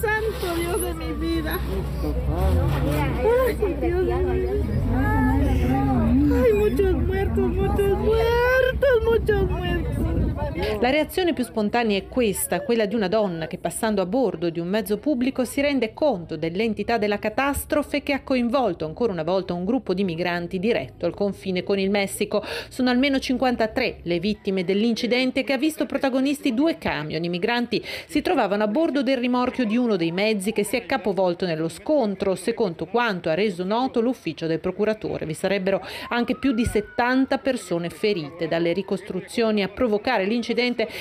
santo, Dios de mi vida. Ay, Dios vida. Ay, muchos muertos, muchos muertos, muchos muertos. La reazione più spontanea è questa, quella di una donna che passando a bordo di un mezzo pubblico si rende conto dell'entità della catastrofe che ha coinvolto ancora una volta un gruppo di migranti diretto al confine con il Messico. Sono almeno 53 le vittime dell'incidente che ha visto protagonisti due camion. I migranti si trovavano a bordo del rimorchio di uno dei mezzi che si è capovolto nello scontro, secondo quanto ha reso noto l'ufficio del procuratore. Vi sarebbero anche più di 70 persone ferite. Dalle ricostruzioni a provocare l'incidente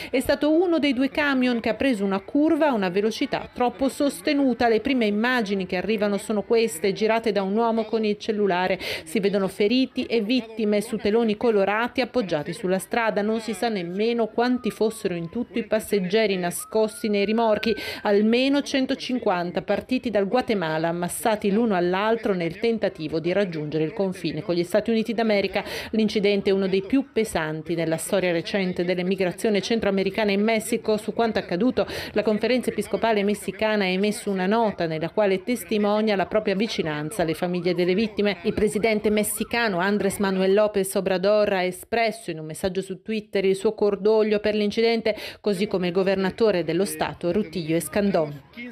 è stato uno dei due camion che ha preso una curva a una velocità troppo sostenuta. Le prime immagini che arrivano sono queste, girate da un uomo con il cellulare. Si vedono feriti e vittime su teloni colorati appoggiati sulla strada. Non si sa nemmeno quanti fossero in tutto i passeggeri nascosti nei rimorchi, almeno 150 partiti dal Guatemala, ammassati l'uno all'altro nel tentativo di raggiungere il confine con gli Stati Uniti d'America. L'incidente è uno dei più pesanti nella storia recente delle migrazioni centroamericana in Messico. Su quanto accaduto, la conferenza episcopale messicana ha emesso una nota nella quale testimonia la propria vicinanza alle famiglie delle vittime. Il presidente messicano Andrés Manuel López Obrador ha espresso in un messaggio su Twitter il suo cordoglio per l'incidente, così come il governatore dello Stato Rutillo Escandón.